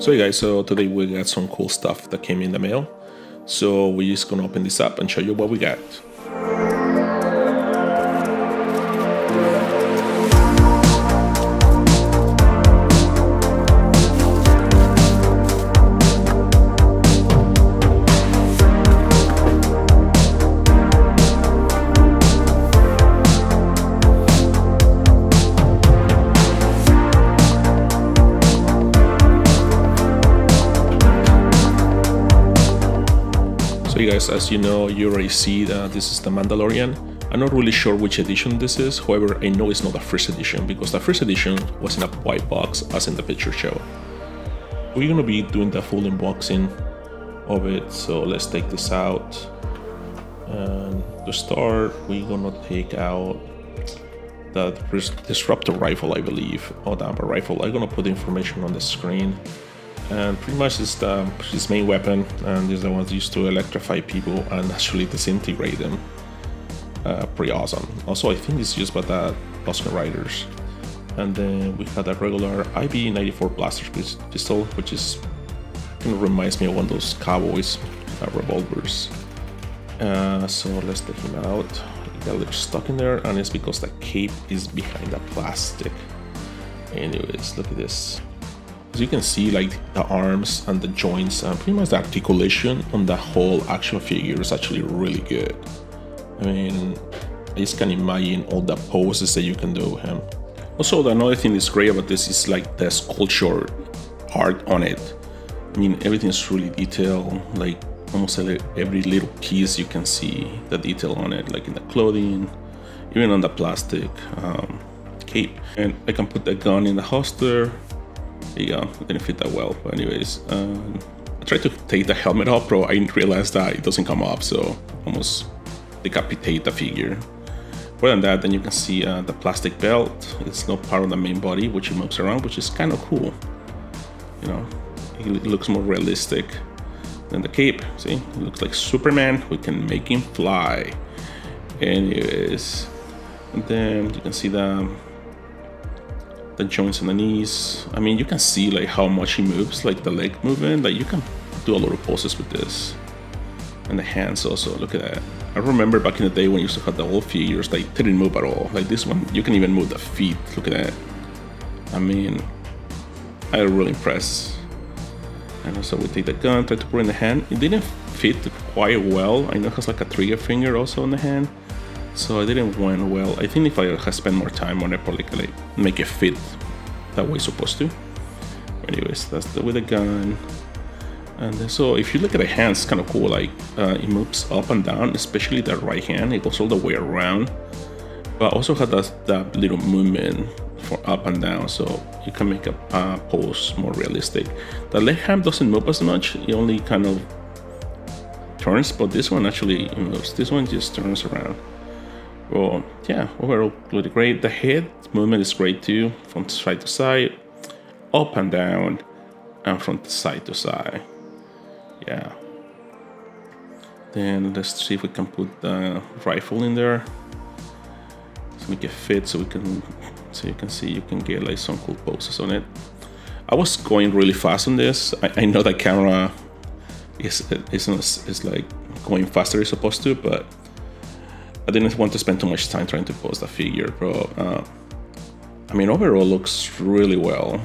So hey guys, so today we got some cool stuff that came in the mail. So we're just gonna open this up and show you what we got. So you guys, as you know, you already see that this is the Mandalorian. I'm not really sure which edition this is, however, I know it's not the first edition because the first edition was in a white box as in the picture show. We're gonna be doing the full unboxing of it, so let's take this out. And to start, we're gonna take out the disruptor rifle, I believe, or the rifle. I'm gonna put the information on the screen and pretty much it's the, his main weapon and is the one used to electrify people and actually disintegrate them. Uh, pretty awesome. Also, I think it's used by the Tusken Raiders. And then we had a regular IB-94 blaster pistol, which is kind of reminds me of one of those cowboys uh, revolvers. Uh, so let's take him out. A little stuck in there, and it's because the cape is behind the plastic. Anyways, look at this as you can see like the arms and the joints and pretty much the articulation on the whole action figure is actually really good. I mean i just can imagine all the poses that you can do with him. Also the another thing that's great about this is like the sculpture art on it. I mean everything's really detailed like almost every little piece you can see the detail on it like in the clothing even on the plastic um, cape. And i can put the gun in the holster there you go, it didn't fit that well. But anyways, um, I tried to take the helmet off, bro. I didn't realize that it doesn't come off, so almost decapitate the figure. More than that, then you can see uh, the plastic belt. It's not part of the main body, which it moves around, which is kind of cool. You know, it looks more realistic than the cape. See, it looks like Superman. We can make him fly. Anyways, and then you can see the the joints in the knees. I mean, you can see like how much he moves, like the leg movement. Like you can do a lot of poses with this. And the hands also, look at that. I remember back in the day when you used to have the old figures, they didn't move at all. Like this one, you can even move the feet. Look at that. I mean, I'm really impressed. And also we take the gun, try to put in the hand. It didn't fit quite well. I know it has like a trigger finger also on the hand so I didn't went well. I think if I had spent more time on it, probably could like, make it fit that way supposed to. Anyways, that's the with the gun. And then, so if you look at the hands, it's kind of cool. Like uh, it moves up and down, especially the right hand. It goes all the way around, but also has that, that little movement for up and down, so you can make a uh, pose more realistic. The left hand doesn't move as much. It only kind of turns, but this one actually moves. This one just turns around. Well, yeah, overall really great. The head movement is great too, from side to side, up and down, and from side to side. Yeah. Then let's see if we can put the rifle in there. So make it fit so we can so you can see you can get like some cool poses on it. I was going really fast on this. I, I know that camera is is, is like going faster it's supposed to, but I didn't want to spend too much time trying to pose the figure, bro. Uh, I mean, overall looks really well.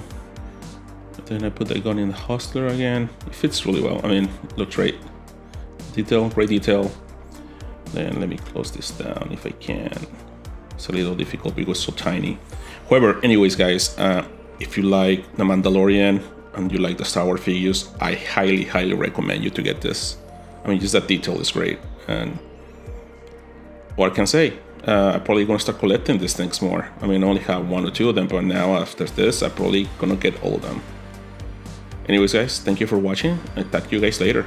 But then I put the gun in the holster again. It fits really well. I mean, looks great. Detail, great detail. Then let me close this down if I can. It's a little difficult because it's so tiny. However, anyways, guys, uh, if you like The Mandalorian and you like the Star Wars figures, I highly, highly recommend you to get this. I mean, just that detail is great. And what I can say. Uh, I'm probably gonna start collecting these things more. I mean, I only have one or two of them, but now after this, I'm probably gonna get all of them. Anyways, guys, thank you for watching. I'll talk to you guys later.